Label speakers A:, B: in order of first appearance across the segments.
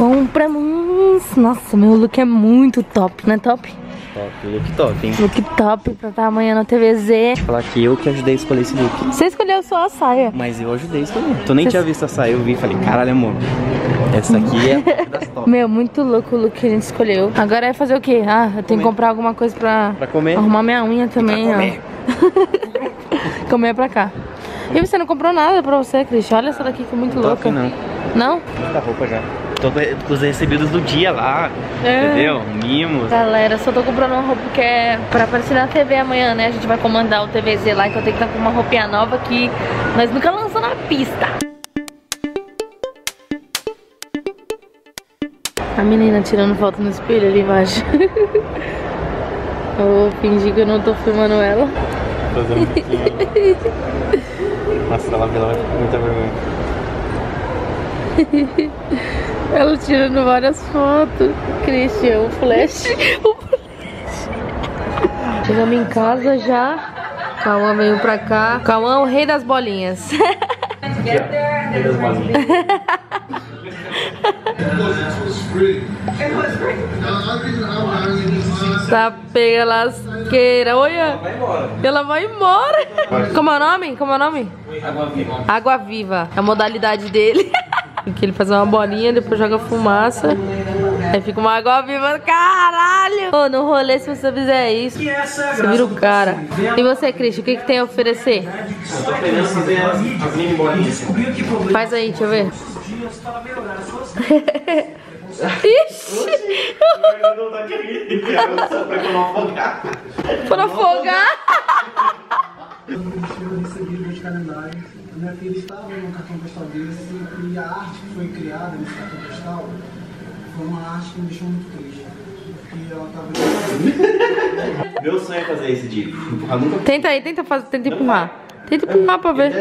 A: Compramos. Nossa, meu look é muito top, né? Top?
B: Top, look top, hein?
A: Look top pra estar amanhã na TVZ.
B: Vou falar que eu que ajudei a escolher esse look.
A: Você escolheu só a saia.
B: Mas eu ajudei a escolher. Tu nem
A: Cê-
B: tinha visto a saia, eu vi e falei, caralho, amor. Essa aqui é das top.
A: Meu, muito louco o look que a gente escolheu. Agora é fazer o quê? Ah, eu tenho que comprar alguma coisa pra,
B: Pra comer.
A: arrumar minha unha também,
B: pra
A: ó.
B: comer.
A: comer pra cá. E você não comprou nada pra você, Cristian? Olha essa daqui que é muito
B: Top
A: louca.
B: não.
A: Não?
B: Muita roupa já. Tô com os recebidos do dia lá.
A: É.
B: Entendeu? Mimos.
A: Galera, só tô comprando uma roupa que é pra aparecer na TV amanhã, né? A gente vai comandar o TVZ lá, então eu tenho que estar com uma roupinha nova que nós nunca lançamos na pista. A menina tirando foto no espelho ali embaixo. Eu vou fingir que eu não tô filmando ela.
B: Fazendo um. Nossa, ela ela vai ficar com muita vergonha.
A: Ela tirando várias fotos. Christian, o flash. O flash. Chegamos em casa já. Cauã veio pra cá. Cauã é o rei das bolinhas.
B: Rei das bolinhas.
A: Tá pega lasqueira. Olha. Ela vai embora. Como é o nome? Como é o nome?
B: Água viva.
A: Água viva. É a modalidade dele. Que ele faz uma bolinha, depois joga fumaça. Aí fica uma água viva. Caralho! Ô, no rolê, se você fizer isso, você vira o cara. E você, Cristian, o que, que tem a oferecer?
B: Eu tô querendo fazer as, as mini bolinhas.
A: Faz aí, deixa eu ver. Ixi! Pra não afogar.
C: Estava no cartão postal desse e a arte que foi criada nesse cartão postal foi uma arte que me deixou muito triste. Porque ela estava.
B: Meu sonho é fazer esse empurrar nunca.
A: Tenta aí, tenta fazer, tenta empurrar. Tenta empurrar pra ver.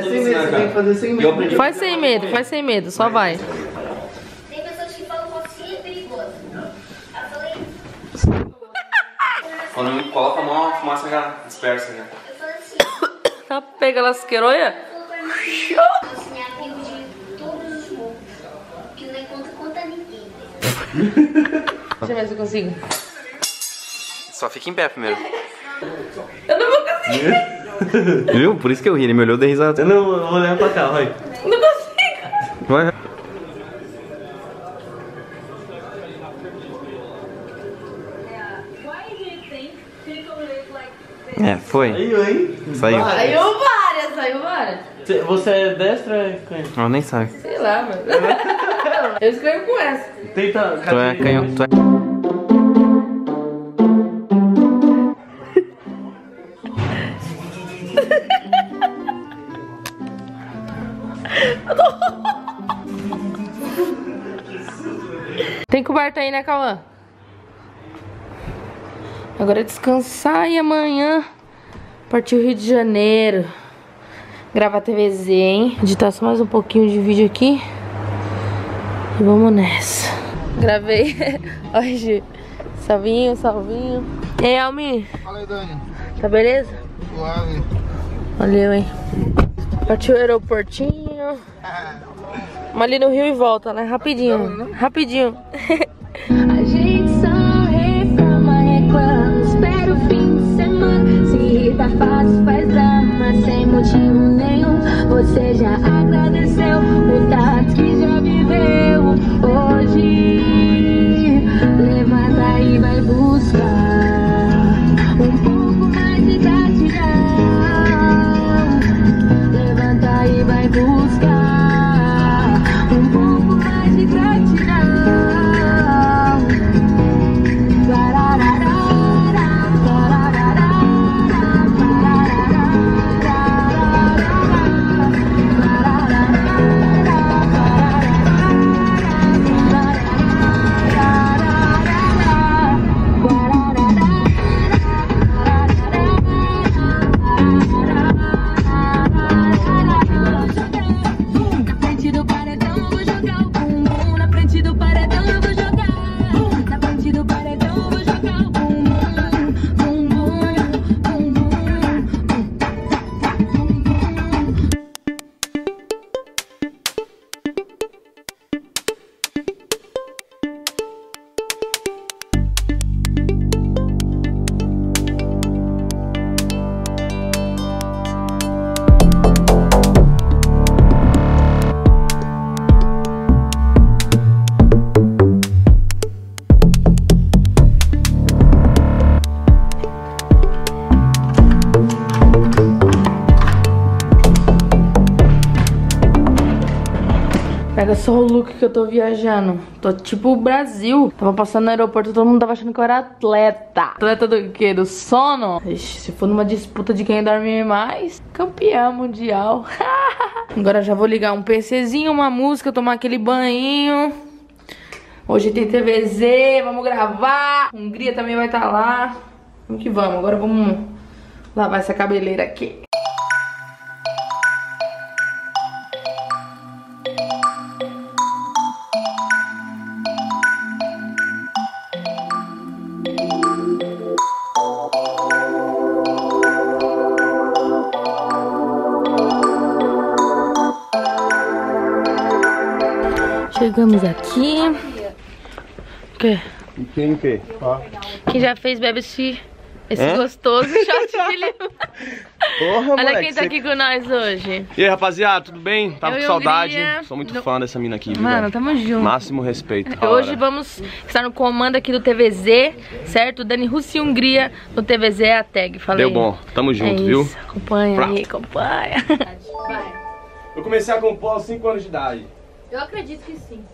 B: fazer sem medo. Eu aprendi.
A: Faz sem medo, faz sem medo, só vai.
D: Tem pessoas que falam que é perigoso. Eu falei,
B: Quando coloca a mão, a fumaça já dispersa já.
D: eu falei assim,
A: Tá pega lasqueiroia?
D: Falou pra mim assim, eu assim, amigo de todos os mundos. Que não é conta conta ninguém.
A: Deixa eu ver se eu consigo.
B: Só fica em pé primeiro.
A: Eu não vou conseguir.
B: Viu? Por isso que eu ri, ele me olhou e deu risada. Eu não, eu vou levar pra cá, vai.
A: Não consigo.
B: Vai. É, foi.
E: Saiu, hein?
B: Saiu.
A: Saiu várias, saiu
E: Você é destra ou é canhoto?
B: Ela nem sabe.
A: Sei lá, mano. Eu escrevo com essa.
E: Tenta.
B: Tu é canhoto. Tu é...
A: Tem coberta aí, né, Cauã? Agora é descansar e amanhã partir o Rio de Janeiro. Gravar TVZ, hein? Editar só mais um pouquinho de vídeo aqui. E vamos nessa. Gravei hoje. Salvinho, salvinho. E aí, Almi?
C: Fala aí, Dani.
A: Tá beleza?
C: Suave.
A: Valeu, hein? Partiu o aeroportinho. Mas ali no Rio e volta, né? Rapidinho. Rapidinho.
F: A gente só reclama, reclama, espera o fim de semana. Se irrita fácil, faz drama, sem motivo nenhum. Você já agradeceu
A: Olha só o look que eu tô viajando. Tô tipo o Brasil. Tava passando no aeroporto, todo mundo tava achando que eu era atleta. Atleta do quê? Do sono? Ixi, se for numa disputa de quem dorme mais, campeã mundial. Agora já vou ligar um PCzinho, uma música, tomar aquele banho. Hoje tem TVZ, vamos gravar. Hungria também vai estar lá. Vamos que vamos. Agora vamos lavar essa cabeleira aqui. Chegamos aqui. O quê?
G: E quem o quê? Ó.
A: Quem já fez bebe esse, esse
G: Hã?
A: gostoso shot de limão.
G: Porra,
A: Olha
G: moleque,
A: quem tá
G: você-
A: aqui com nós hoje.
G: E aí, rapaziada, tudo bem? Tava
A: Eu
G: com
A: e
G: saudade.
A: Hungria.
G: Sou muito
A: No-
G: fã dessa mina aqui, viu,
A: Mano,
G: velho?
A: tamo junto.
G: Máximo respeito. da
A: Hoje
G: hora.
A: vamos estar no comando aqui do TVZ, certo? Dani Russi Hungria no TVZ é a tag. Falei.
G: Deu bom, tamo junto,
A: é
G: viu?
A: Isso. Acompanha
G: Pra.
A: aí, acompanha.
G: Eu comecei a compor aos 5 anos de idade.
A: Eu acredito que sim.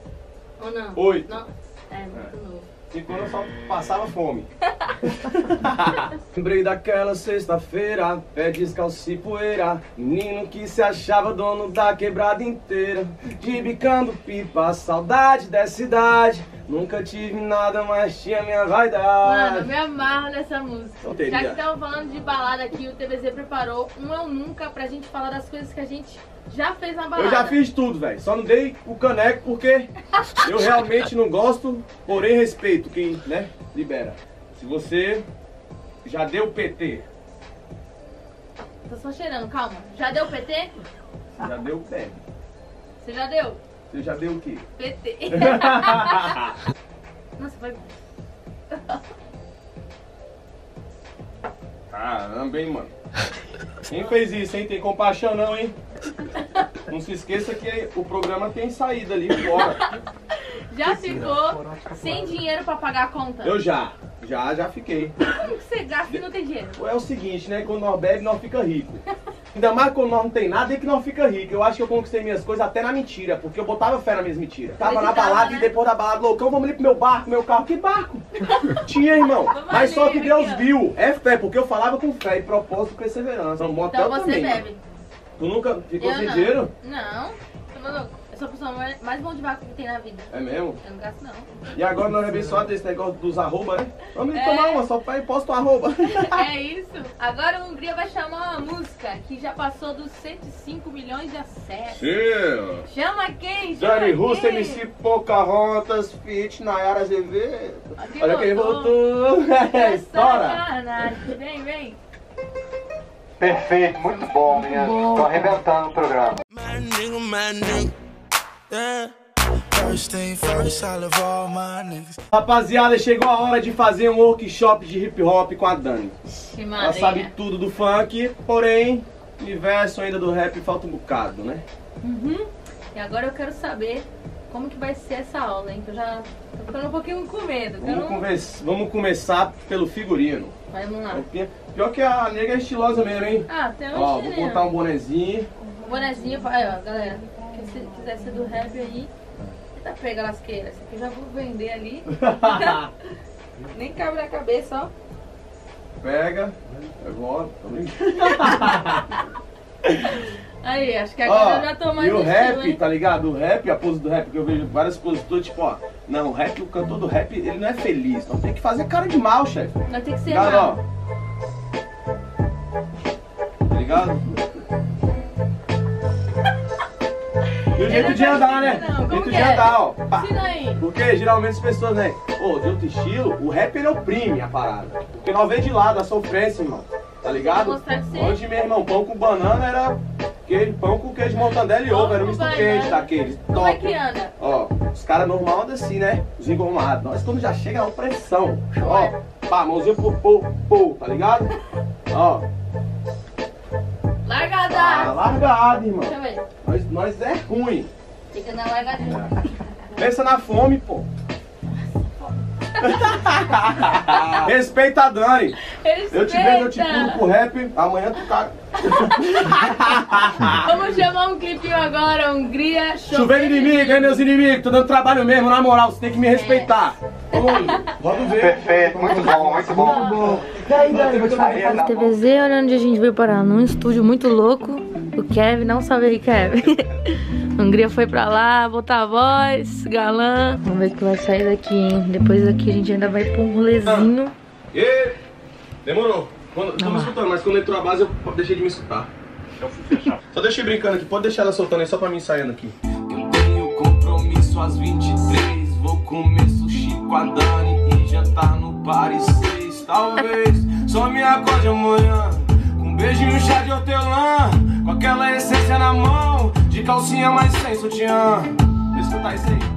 A: Ou não?
G: Oito.
A: Não. É, muito novo.
G: 5 anos eu só passava fome. Lembrei daquela sexta-feira, pé descalço e poeira. Menino que se achava dono da quebrada inteira. De bicando pipa, saudade dessa idade. Nunca tive nada, mas tinha minha vaidade.
A: Mano, eu me amarro nessa música.
G: Solteria.
A: Já que estavam falando de balada aqui, o TVZ preparou um Eu Nunca pra gente falar das coisas que a gente já fez na balada.
G: Eu já fiz tudo, velho. Só não dei o caneco porque eu realmente não gosto, porém respeito quem, né, libera. Se você já deu PT,
A: Tô só cheirando, calma. Já deu PT?
G: já deu pé.
A: Você já deu?
G: Você já deu o quê?
A: PT.
G: Caramba, hein, mano. Quem fez isso, hein? Tem compaixão não, hein? Não se esqueça que o programa tem saída ali fora.
A: Já ficou sem dinheiro pra pagar a conta?
G: Eu já, já, já fiquei.
A: Como que você gasta e não tem dinheiro?
G: É o seguinte, né? Quando nós bebe, nós fica rico. Ainda mais quando nós não tem nada é que nós fica rico. Eu acho que eu conquistei minhas coisas até na mentira, porque eu botava fé nas minhas mentiras. Tava na balada
A: né?
G: e depois da balada, loucão, vamos ali pro meu barco, meu carro. Que barco? Tinha, irmão.
A: Vamos
G: Mas só
A: ali,
G: que Deus
A: aqui,
G: viu. É fé, porque eu falava com fé e propósito e perseverança. No motel
A: Então você
G: também.
A: bebe.
G: Tu nunca ficou
A: Eu
G: sem
A: não.
G: dinheiro?
A: Não. Tá maluco? Eu sou a pessoa mais, bom de vaca que tem na vida.
G: É mesmo?
A: Eu não gasto não.
G: E agora nós abençoados desse negócio dos arroba, né? Vamos
A: É.
G: tomar uma, só pai posta o arroba.
A: É isso. Agora o Hungria vai chamar uma música que já passou dos 105 milhões de acessos.
G: Sim.
A: Chama quem? Chama
G: Dani Russo,
A: quem?
G: MC Pocahontas, Fit, Nayara Azevedo.
A: Aqui
G: Olha quem
A: voltou.
G: voltou. É,
A: Essa
G: Estoura.
A: sacanagem. Vem, vem.
H: Perfeito, muito bom, meninas.
A: Bom.
H: Tô arrebentando o programa.
I: My nigga, my nigga.
G: Rapaziada, chegou a hora de fazer um workshop de hip hop com a Dani. Ela sabe tudo do funk, porém, universo ainda do rap falta um bocado, né?
A: Uhum. E agora eu quero saber como que vai ser essa aula, hein? Que eu já tô ficando um pouquinho com medo.
G: Vamos,
A: não-
G: convers- vamos começar pelo figurino.
A: Vamos lá.
G: Pior que a nega é estilosa mesmo, hein?
A: Ah, tem um
G: Ó, vou botar um bonezinho.
A: Um bonezinho, aí ó, galera. Se quiser ser do rap aí, tá pega lasqueira. Esse aqui eu já vou vender ali. Nem cabe na cabeça, ó.
G: Pega. Agora, tô brincando.
A: Aí, acho que agora eu já tô mais
G: e o rap,
A: estilo,
G: tá ligado? O rap, a pose do rap, que eu vejo várias tudo, tipo, ó. Não, o rap, o cantor do rap, ele não é feliz. Então tem que fazer cara de mal, chefe.
A: Nós tem que ser
G: Ligado,
A: mal.
G: ó. Tá ligado? E o jeito de andar, né?
A: Como
G: jeito de
A: é?
G: andar, ó. Pá. Porque geralmente as pessoas, né? Pô, de outro estilo, o rap ele oprime a parada. Porque nós vê de lado a sofrência, irmão. Tá ligado? Onde, meu irmão, pão com banana era queijo, pão com queijo mortandela e ovo, era um misto quente daqueles.
A: Como
G: top.
A: é que anda?
G: Ó, os caras normal andam assim, né? Os engomados. Nós quando já chega na pressão. Ó, pá, mãozinha pro pô, pô, tá ligado? Ó,
A: Largada!
G: tá largado, irmão.
A: Deixa eu ver.
G: Nós, nós é ruim.
A: Fica na largadinha.
G: Pensa na fome, pô. Respeita a Dani. Eu te vejo, eu te
A: Respeita.
G: pulo pro rap, amanhã tu caga.
A: Vamos chamar um clipinho agora, Hungria.
G: Chovendo inimigo, hein, meus inimigos? Tô dando trabalho mesmo, na moral, você tem que me respeitar. Vamos, ver.
H: Perfeito, muito bom, muito bom. Aí, tá bom.
A: TVZ, olha onde a gente veio parar. Num estúdio muito louco. O Kevin, não salve aí, Kevin. Hungria foi pra lá, botar a voz, galã. Vamos ver o que vai sair daqui, hein? Depois daqui a gente ainda vai pra um rolezinho.
G: E... Demorou. Quando, tô me escutando, mas quando entrou a base eu deixei de me escutar. Só deixei brincando aqui, pode deixar ela soltando aí só pra mim ensaiando aqui. Eu tenho compromisso às 23, vou comer sushi com a Dani e jantar no Paris 6, talvez. Só me acorde amanhã, com um beijo e um chá de hortelã, com aquela essência na mão, de calcinha mais sem sutiã. Escutar isso aí.